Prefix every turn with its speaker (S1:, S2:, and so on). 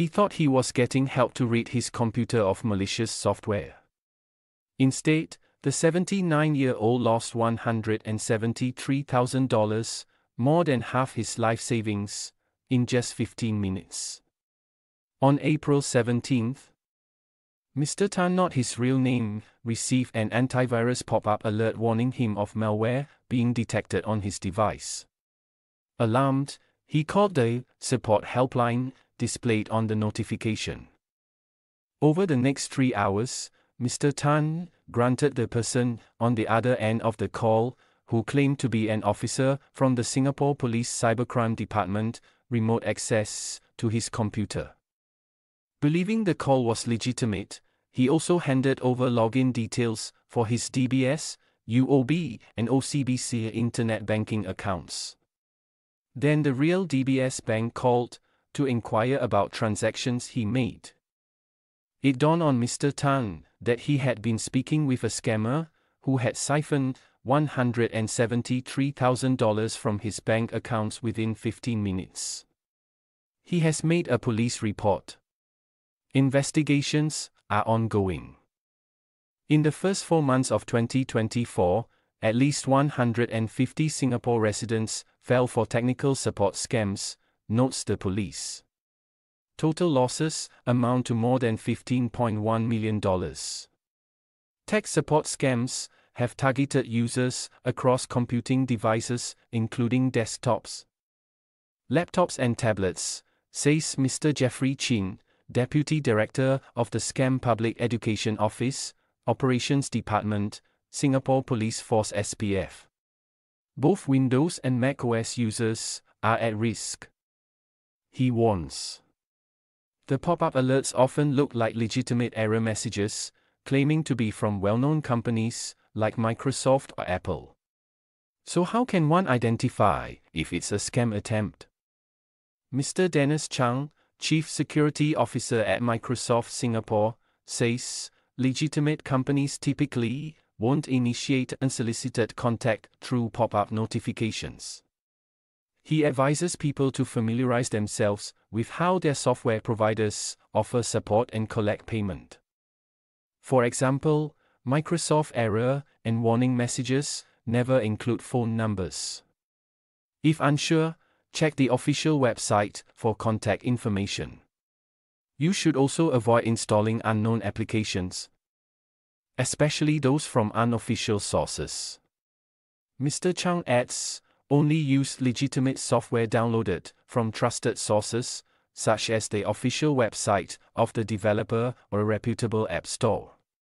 S1: He thought he was getting help to rid his computer of malicious software. Instead, the 79 year old lost $173,000, more than half his life savings, in just 15 minutes. On April 17, Mr. Tan, not his real name, received an antivirus pop up alert warning him of malware being detected on his device. Alarmed, he called the support helpline displayed on the notification. Over the next three hours, Mr. Tan granted the person on the other end of the call, who claimed to be an officer from the Singapore Police Cybercrime Department, remote access to his computer. Believing the call was legitimate, he also handed over login details for his DBS, UOB, and OCBC internet banking accounts. Then the real DBS bank called to inquire about transactions he made. It dawned on Mr. Tan that he had been speaking with a scammer who had siphoned $173,000 from his bank accounts within 15 minutes. He has made a police report. Investigations are ongoing. In the first four months of 2024, at least 150 Singapore residents fell for technical support scams, notes the police. Total losses amount to more than $15.1 million. Tech support scams have targeted users across computing devices, including desktops, laptops, and tablets, says Mr. Jeffrey Chin, Deputy Director of the Scam Public Education Office, Operations Department, Singapore Police Force SPF. Both Windows and macOS users are at risk. He warns. The pop up alerts often look like legitimate error messages, claiming to be from well known companies like Microsoft or Apple. So, how can one identify if it's a scam attempt? Mr. Dennis Chang, Chief Security Officer at Microsoft Singapore, says legitimate companies typically won't initiate unsolicited contact through pop up notifications. He advises people to familiarize themselves with how their software providers offer support and collect payment. For example, Microsoft error and warning messages never include phone numbers. If unsure, check the official website for contact information. You should also avoid installing unknown applications, especially those from unofficial sources. Mr. Chang adds only use legitimate software downloaded from trusted sources, such as the official website of the developer or a reputable app store.